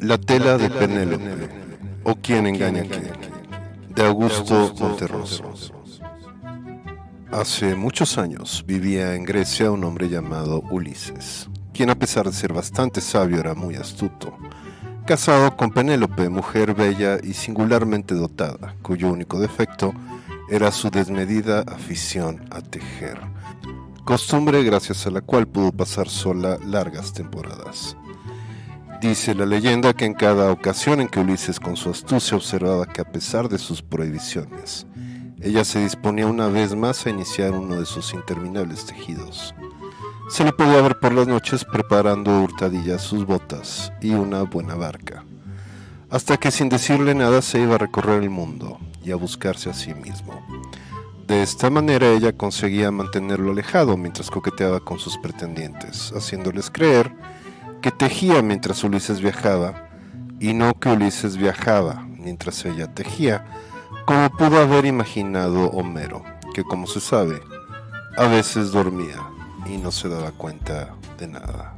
La tela de Penélope, o quién engaña a de Augusto Monterroso. Hace muchos años vivía en Grecia un hombre llamado Ulises, quien a pesar de ser bastante sabio era muy astuto. Casado con Penélope, mujer bella y singularmente dotada, cuyo único defecto era su desmedida afición a tejer, costumbre gracias a la cual pudo pasar sola largas temporadas. Dice la leyenda que en cada ocasión en que Ulises con su astucia observaba que a pesar de sus prohibiciones, ella se disponía una vez más a iniciar uno de sus interminables tejidos. Se le podía ver por las noches preparando hurtadillas sus botas y una buena barca, hasta que sin decirle nada se iba a recorrer el mundo y a buscarse a sí mismo. De esta manera ella conseguía mantenerlo alejado mientras coqueteaba con sus pretendientes, haciéndoles creer que tejía mientras Ulises viajaba y no que Ulises viajaba mientras ella tejía, como pudo haber imaginado Homero, que como se sabe, a veces dormía y no se daba cuenta de nada.